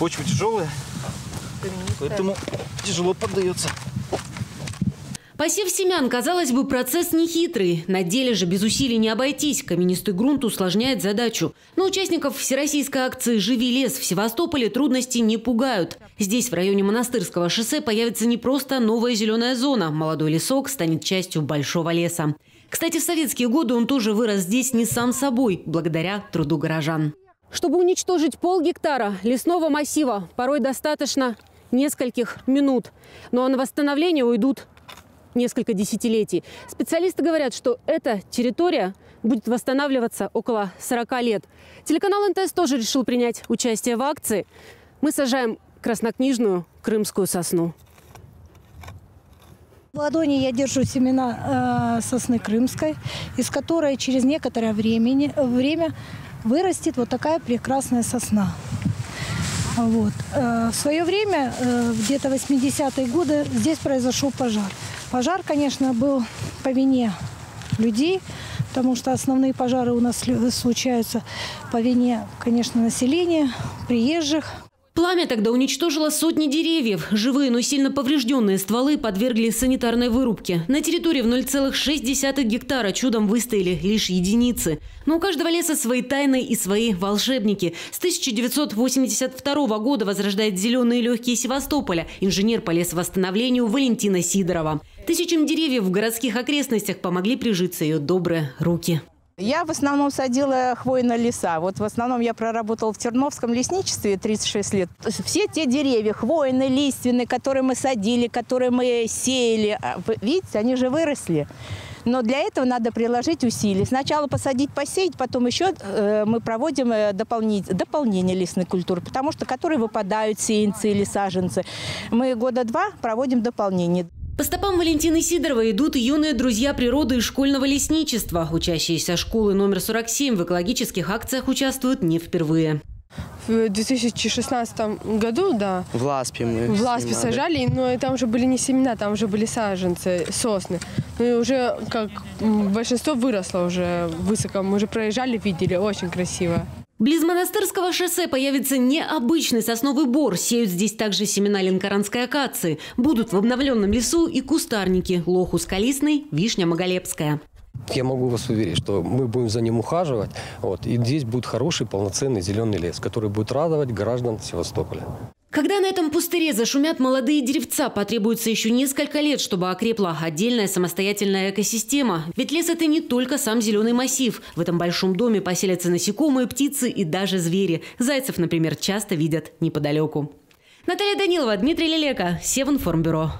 Почва тяжелая, поэтому тяжело поддается. Посев семян, казалось бы, процесс нехитрый. На деле же без усилий не обойтись. Каменистый грунт усложняет задачу. Но участников всероссийской акции «Живи лес» в Севастополе трудности не пугают. Здесь, в районе Монастырского шоссе, появится не просто новая зеленая зона. Молодой лесок станет частью большого леса. Кстати, в советские годы он тоже вырос здесь не сам собой, благодаря труду горожан. Чтобы уничтожить полгектара лесного массива, порой достаточно нескольких минут. Но на восстановление уйдут несколько десятилетий. Специалисты говорят, что эта территория будет восстанавливаться около 40 лет. Телеканал НТС тоже решил принять участие в акции. Мы сажаем краснокнижную крымскую сосну. В ладони я держу семена э, сосны крымской, из которой через некоторое времени, время вырастет вот такая прекрасная сосна. Вот. Э, в свое время, э, где-то 80-е годы, здесь произошел пожар. Пожар, конечно, был по вине людей, потому что основные пожары у нас случаются по вине, конечно, населения, приезжих. Пламя тогда уничтожило сотни деревьев. Живые, но сильно поврежденные стволы подвергли санитарной вырубке. На территории в 0,6 гектара чудом выстояли лишь единицы. Но у каждого леса свои тайны и свои волшебники. С 1982 года возрождает зеленые легкие Севастополя инженер по лесовосстановлению Валентина Сидорова. Тысячам деревьев в городских окрестностях помогли прижиться ее добрые руки. Я в основном садила хвойные леса. Вот в основном я проработала в Терновском лесничестве 36 лет. Все те деревья, хвойные, лиственные, которые мы садили, которые мы сеяли, а, видите, они же выросли. Но для этого надо приложить усилия. Сначала посадить, посеять, потом еще э, мы проводим э, дополнение, лесной культуры, потому что которые выпадают, сеянцы или саженцы. Мы года два проводим дополнение. По стопам Валентины Сидоровой идут юные друзья природы и школьного лесничества. Учащиеся школы номер 47 в экологических акциях участвуют не впервые. В 2016 году, да. В Ласпе мы В Ласпе снимали. сажали, но там уже были не семена, там уже были саженцы, сосны. Ну и уже как большинство выросло уже высоко. Мы уже проезжали, видели, очень красиво. Близ Монастырского шоссе появится необычный сосновый бор. Сеют здесь также семена ленкоранской акации. Будут в обновленном лесу и кустарники. Лоху скалистный, вишня маголепская. Я могу вас уверить, что мы будем за ним ухаживать. Вот, и здесь будет хороший полноценный зеленый лес, который будет радовать граждан Севастополя. Когда на этом пустыре зашумят молодые деревца, потребуется еще несколько лет, чтобы окрепла отдельная самостоятельная экосистема. Ведь лес – это не только сам зеленый массив. В этом большом доме поселятся насекомые, птицы и даже звери. Зайцев, например, часто видят неподалеку. Наталья Данилова, Дмитрий Лелека, Севинформбюро.